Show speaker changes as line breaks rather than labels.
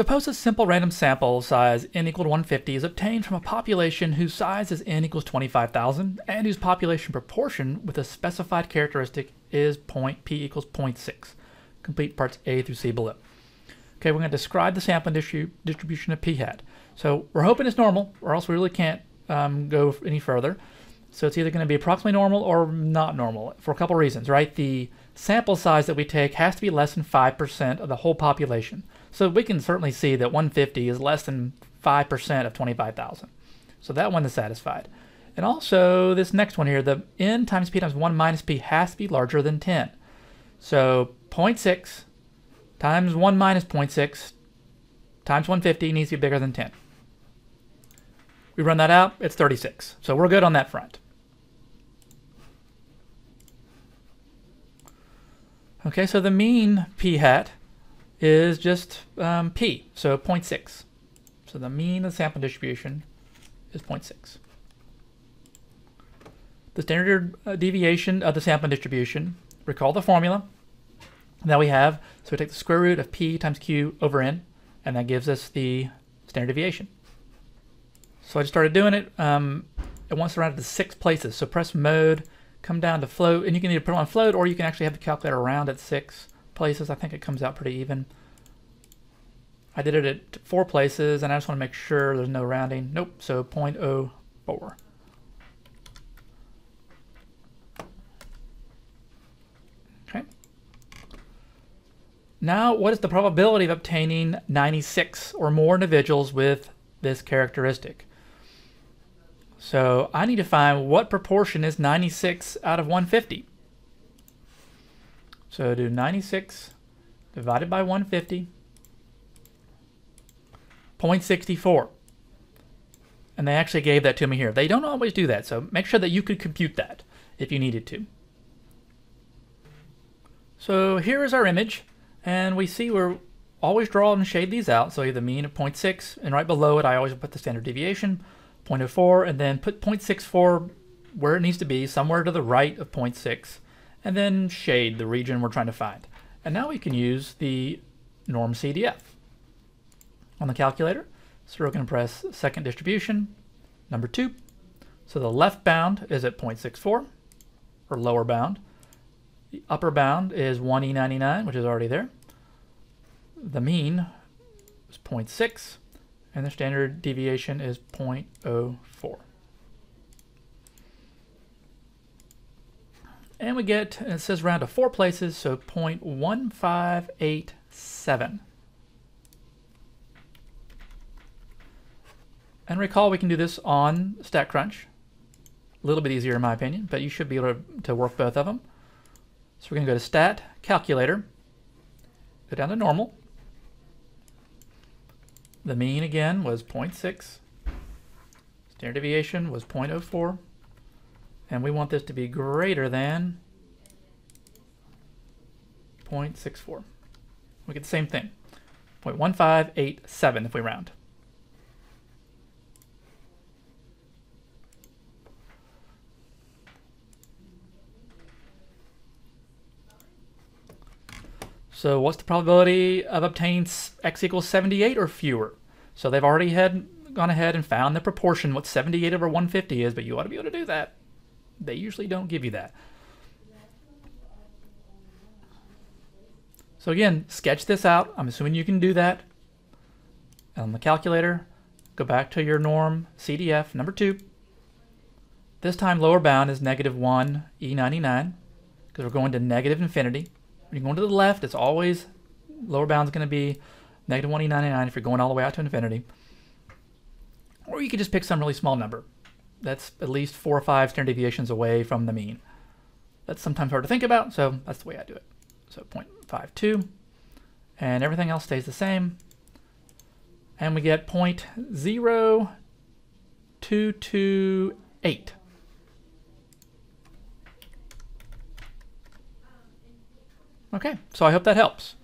Suppose a simple random sample size n equal to 150 is obtained from a population whose size is n equals 25,000 and whose population proportion with a specified characteristic is point p equals 0.6. Complete parts A through C below. Okay, we're going to describe the sampling distribution of p hat. So we're hoping it's normal, or else we really can't um, go any further. So it's either going to be approximately normal or not normal for a couple reasons, right? The sample size that we take has to be less than 5% of the whole population. So we can certainly see that 150 is less than 5% of 25,000. So that one is satisfied. And also this next one here, the n times p times 1 minus p has to be larger than 10. So 0.6 times 1 minus 0.6 times 150 needs to be bigger than 10. We run that out, it's 36. So we're good on that front. Okay, so the mean p hat is just um, p, so 0.6. So the mean of the sample distribution is 0.6. The standard uh, deviation of the sample distribution, recall the formula that we have. So we take the square root of p times q over n, and that gives us the standard deviation. So I just started doing it. Um, it wants to round it to six places. So press mode, come down to float, and you can either put it on float or you can actually have the calculator round at six places. I think it comes out pretty even. I did it at four places, and I just want to make sure there's no rounding. Nope, so 0.04. Okay. Now, what is the probability of obtaining 96 or more individuals with this characteristic? So I need to find what proportion is 96 out of 150. So do 96 divided by 150, 0.64. And they actually gave that to me here. They don't always do that, so make sure that you could compute that if you needed to. So here is our image, and we see we're always draw and shade these out. So the mean of 0.6, and right below it I always put the standard deviation, 0.04, and then put 0.64 where it needs to be, somewhere to the right of 0.6, and then shade the region we're trying to find. And now we can use the norm CDF on the calculator. So we're going to press second distribution, number two. So the left bound is at 0.64, or lower bound. The upper bound is 1E99, which is already there. The mean is 0.6 and the standard deviation is 0.04. And we get, it says round to four places, so 0.1587. And recall we can do this on StatCrunch. A little bit easier in my opinion, but you should be able to, work both of them. So we're going to go to Stat, Calculator, go down to Normal, the mean again was 0.6. Standard deviation was 0.04. And we want this to be greater than 0.64. We get the same thing. 0.1587 if we round. So what's the probability of obtaining x equals 78 or fewer? So they've already had gone ahead and found the proportion, what 78 over 150 is, but you ought to be able to do that. They usually don't give you that. So again, sketch this out. I'm assuming you can do that. On the calculator, go back to your norm CDF number two. This time lower bound is negative 1 E99 because we're going to negative infinity. When you're going to the left, it's always lower bound is going to be negative 1e99 if you're going all the way out to infinity. Or you could just pick some really small number. That's at least four or five standard deviations away from the mean. That's sometimes hard to think about, so that's the way I do it. So 0.52, and everything else stays the same. And we get 0.0228. Okay, so I hope that helps.